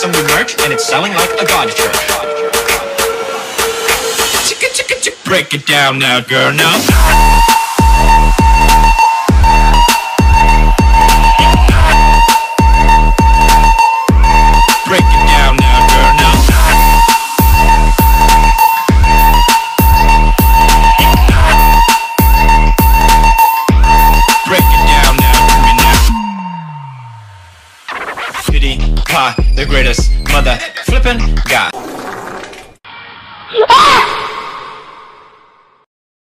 some new merch, and it's selling like a god church. Break it down now, girl. Now. Pity, pa, the greatest mother flippin' guy. Ah!